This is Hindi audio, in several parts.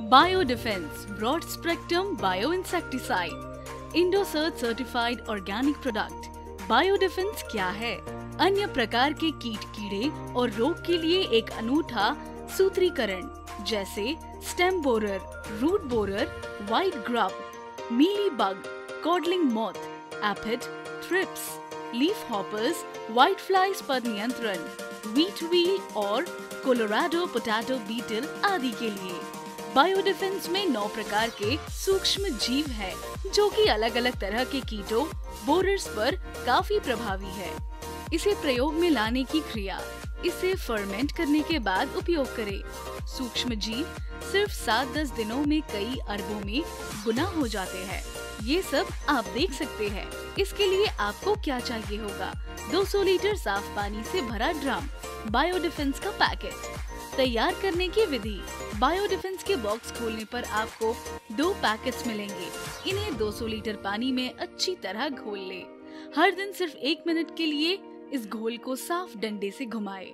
Broad spectrum bio insecticide Indocert certified organic product bio defence क्या है? अन्य प्रकार के कीट कीड़े और रोग के लिए एक अनूठा सूत्रीकरण, जैसे stem borer root borer white grub mealy bug codling moth aphid thrips leaf hoppers white flies पर नियंत्रण वीट व्हील और कोलोराडो पोटैटो बीटल आदि के लिए। बायो डिफेंस में नौ प्रकार के सूक्ष्म जीव है, जो कि अलग अलग तरह के कीटों, बोरर्स पर काफ़ी प्रभावी है। इसे प्रयोग में लाने की क्रिया, इसे फर्मेंट करने के बाद उपयोग करें। सूक्ष्म जीव सिर्फ़ सात दस दिनों में कई अरबों में गुना हो जाते हैं। ये सब आप देख सकते हैं। इसके लिए आपको क्या चाहिए होगा? 200 लीटर साफ़ पानी से भरा ड्रम बायो डिफेंस का पैकेट। तैयार करने की विधि। बायो डिफेंस के बॉक्स खोलने पर आपको दो पैकेट्स मिलेंगे। इन्हें 200 लीटर पानी में अच्छी तरह घोल ले। हर दिन सिर्फ़ एक मिनट के लिए इस घोल को साफ़ डंडे से घुमाए।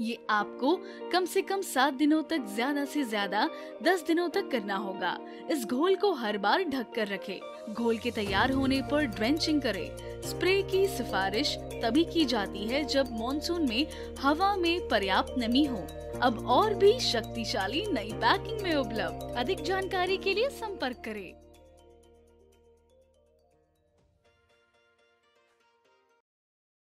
ये आपको कम से कम सात दिनों तक, ज़्यादा से ज़्यादा दस दिनों तक करना होगा। इस घोल को हर बार ढक कर रखे। घोल के तैयार होने पर ड्रेंचिंग करें। स्प्रे की सिफारिश तभी की जाती है जब मॉनसून में हवा में पर्याप्त नमी हो। अब और भी शक्तिशाली नई पैकिंग में उपलब्ध। अधिक जानकारी के लिए संपर्क करें।